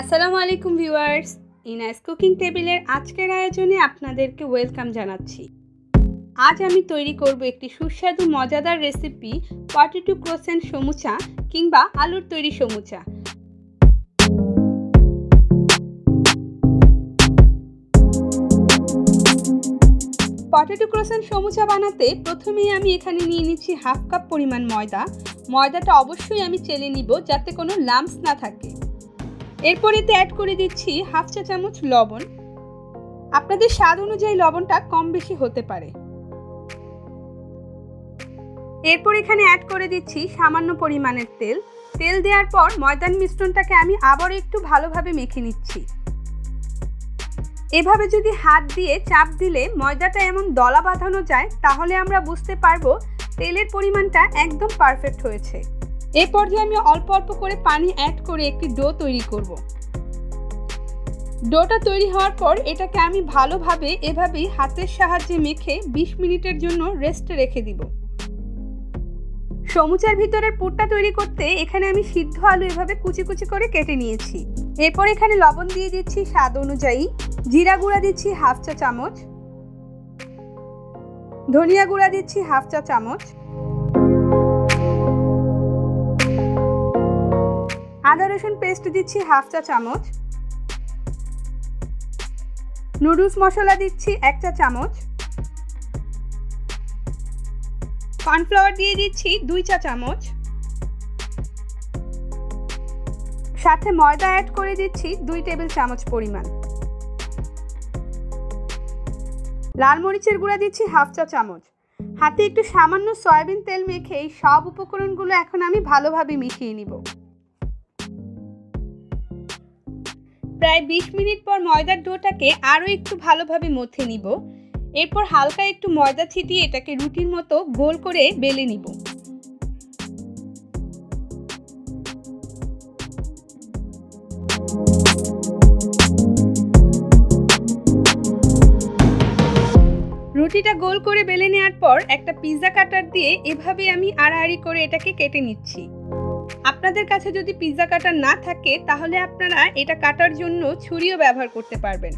আসসালামু আলাইকুম viewers, ইনাস cooking টেবিলের আজকের আয়োজনে আপনাদেরকে ওয়েলকাম জানাচ্ছি। আজ আমি তৈরি করব একটি সুস্বাদু, মজাদার রেসিপি, পটেটো ক্রোসেন্ট সমুচা কিংবা আলুর তৈরি সমুচা। পটেটো ক্রোসেন্ট সমুচা বানাতে প্রথমেই আমি এখানে নিয়ে নিচ্ছি হাফ কাপ পরিমাণ ময়দা। ময়দাটা অবশ্যই আমি চেলে নিব যাতে কোনো লাম্পস না থাকে। এরপর এতে অ্যাড করে দিচ্ছি হাফ চা চামচ লবণ। আপনাদের স্বাদ অনুযায়ী লবণটা কম বেশি হতে পারে। এরপর এখানে অ্যাড করে দিচ্ছি সামান্য পরিমাণের তেল। তেল দেওয়ার পর ময়দান মিশ্রণটাকে আমি আবার একটু ভালোভাবে মেখে নিচ্ছি। এভাবে যদি হাত দিয়ে চাপ দিলে ময়দাটা এমন দলা বাঁধানো যায়, তাহলে আমরা বুঝতে পারব তেলের পরিমাণটা একদম পারফেক্ট হয়েছে। এ পর্যায়ে আমি অল্প অল্প করে পানি অ্যাড করে একটি ডো তৈরি করব। ডোটা তৈরি হওয়ার পর এটাকে আমি ভালোভাবে এভাবেই হাতের সাহায্যে মেখে ২০ মিনিটের জন্য রেস্টে রেখে দিব। সমুচার ভিতরের পুরটা তৈরি করতে এখানে আমি সিদ্ধ আলু এভাবে কুচি কুচি করে কেটে নিয়েছি। এরপর এখানে লবণ দিয়ে দিচ্ছি স্বাদ অনুযায়ী। জিরা গুঁড়া দিচ্ছি হাফ চা চামচ। ধনিয়া গুঁড়া দিচ্ছি হাফ চা চামচ। আদা, রসুন পেস্ট দিচ্ছি হাফ চা চামচ। নুডলস মশলা দিচ্ছি এক চা চামচ। কর্নফ্লাওয়ার দিয়ে দিচ্ছি দুই চা চামচ। সাথে ময়দা অ্যাড করে দিচ্ছি দুই টেবিল চামচ পরিমাণ। লাল মরিচের গুঁড়া দিচ্ছি হাফ চা চামচ। হাতে একটু সামান্য সয়াবিন তেল মেখে এই সব উপকরণগুলো এখন আমি ভালোভাবে মিশিয়ে নিব। প্রায় বিশ মিনিট পর ময়দার ডোটাকে আরও একটু ভালোভাবে মথে নিব। এরপর হালকা একটু ময়দা ছিটিয়ে এটাকে রুটির মতো গোল করে বেলে নিব। রুটিটা গোল করে বেলে নেওয়ার পর একটা পিৎজা কাটার দিয়ে এভাবে আমি আড়াআড়ি করে এটাকে কেটে নিচ্ছি। আপনাদের কাছে যদি পিৎজা কাটার না থাকে, তাহলে আপনারা এটা কাটার জন্য ছুরিও ব্যবহার করতে পারবেন।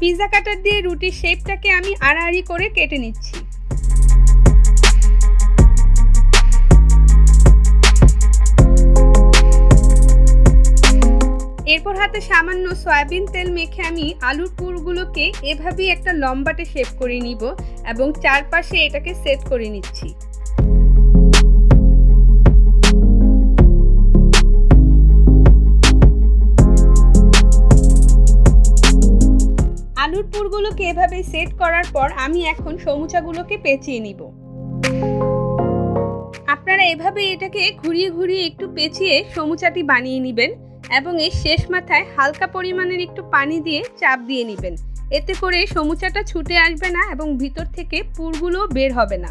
পিৎজা কাটার দিয়ে রুটির শেপটাকে আমি আড়াআড়ি করে কেটে নিচ্ছি। এরপর হাতে সামান্য সয়াবিন তেল মেখে আমি আলুর পুরগুলোকে এভাবেই একটা লম্বাটে শেপ করে নিব এবং চারপাশে এটাকে সেট করে নিচ্ছি। পুরগুলোকে এভাবে সেট করার পর আমি এখন সমুচাগুলোকে পেঁচিয়ে নিব। আপনারা এভাবে এটাকে ঘুরিয়ে ঘুরিয়ে একটু পেঁচিয়ে সমুচাটি বানিয়ে নেবেন এবং এর শেষ মাথায় হালকা পরিমাণের একটু পানি দিয়ে চাপ দিয়ে নেবেন। এতে করে সমুচাটা ছুটে আসবে না এবং ভিতর থেকে পুরগুলো বের হবে না।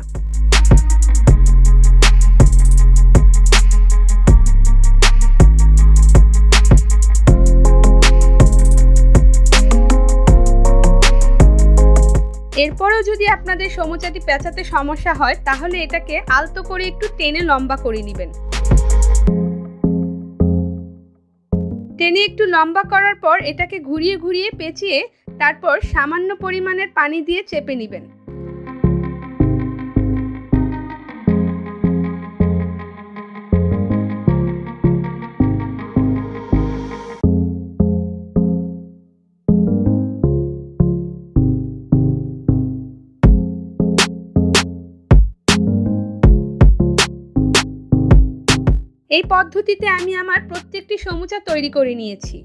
এরপরেও যদি আপনাদের সমুচাটি পেঁচাতে সমস্যা হয়, তাহলে এটাকে আলতো করে একটু টেনে লম্বা করে নেবেন। টেনে একটু লম্বা করার পর এটাকে ঘুরিয়ে ঘুরিয়ে পেঁচিয়ে তারপর সামান্য পরিমাণের পানি দিয়ে চেপে নেবেন। এই পদ্ধতিতে আমি আমার প্রত্যেকটি সমুচা তৈরি করে নিয়েছি।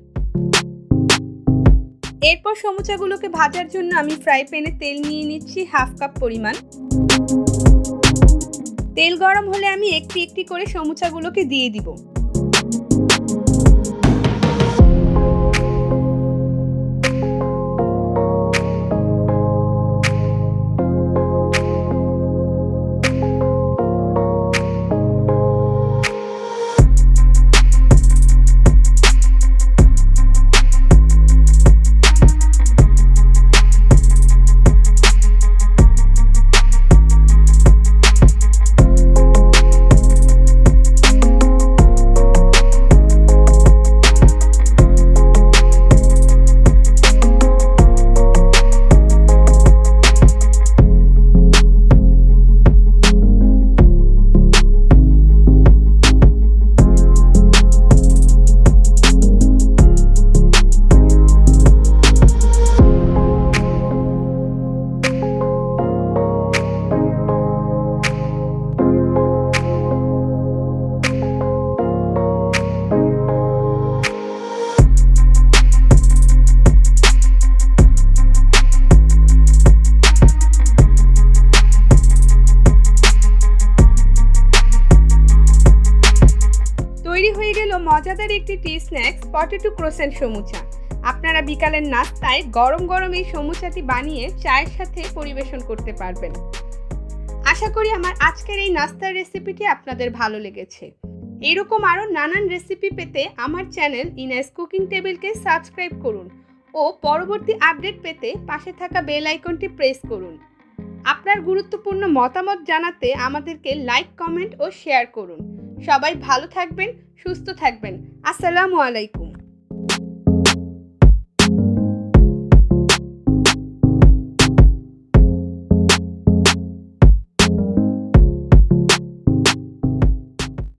এরপর সমুচাগুলোকে ভাজার জন্য আমি ফ্রাই প্যানে তেল নিয়ে নিচ্ছি হাফ কাপ পরিমাণ। তেল গরম হলে আমি একটি একটি করে সমুচাগুলোকে দিয়ে দিব। মজাদার একটি টি স্ন্যাক্স পটেটো ক্রোসেন্ট সমুচা। আপনারা বিকালের নাস্তায় গরম গরম এই সমুচাটি বানিয়ে চায়ের সাথে পরিবেশন করতে পারবেন। আশা করি আমার আজকের এই নাস্তার রেসিপিটি আপনাদের ভালো লেগেছে। এরকম আরও নানান রেসিপি পেতে আমার চ্যানেল ইনাস কুকিং টেবিলকে সাবস্ক্রাইব করুন ও পরবর্তী আপডেট পেতে পাশে থাকা বেল আইকনটি প্রেস করুন। আপনার গুরুত্বপূর্ণ মতামত জানাতে আমাদেরকে লাইক কমেন্ট ও শেয়ার করুন। সবাই ভালো থাকবেন সুস্থ থাকবেন। আসসালামু আলাইকুম।